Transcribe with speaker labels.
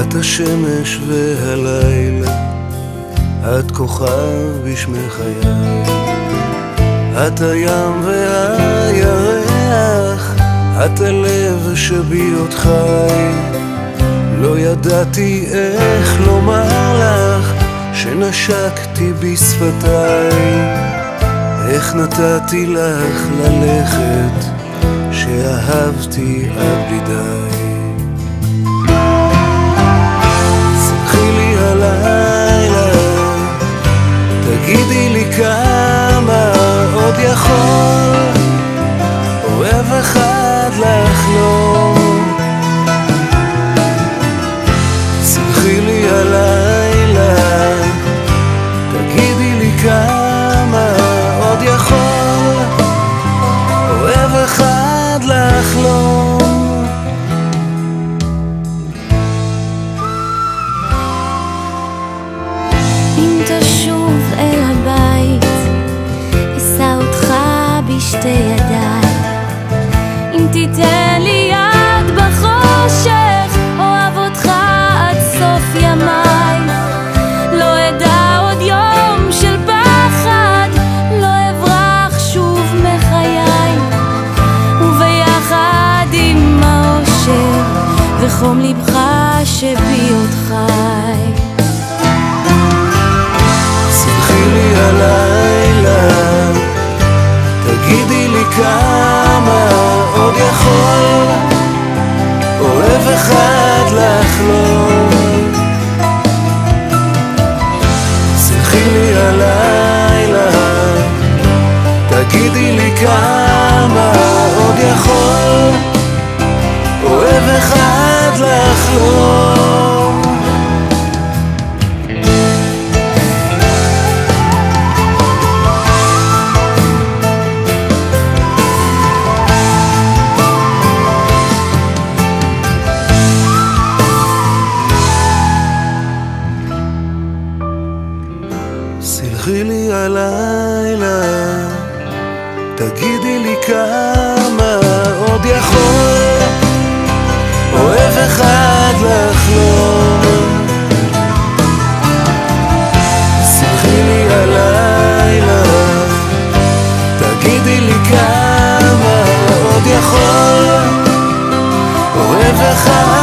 Speaker 1: את השמש והלילה, את כוכב בשמי חיי. את הים והירח, את הלב שבי עוד חי. לא ידעתי איך לומר לך, שנשקתי בשפתיי. איך נתתי לך ללכת, שאהבתי עד בלי. סלחי לי הלילה, תגידי לי כמה עוד יכול אוהב אחד לחלום.
Speaker 2: אם תשוב אל הבית, אשא אותך בשתי ידיי. אם תיתן וחום לבך שבי עוד חי.
Speaker 1: סלחי לי הלילה, תגידי לי כמה עוד יכול אוהב אחד לחלום. סלחי לי הלילה, תגידי לי כמה עוד יכול סלחי לי הלילה, תגידי לי כמה תגידי לי כמה עוד יכול. אוהב אחד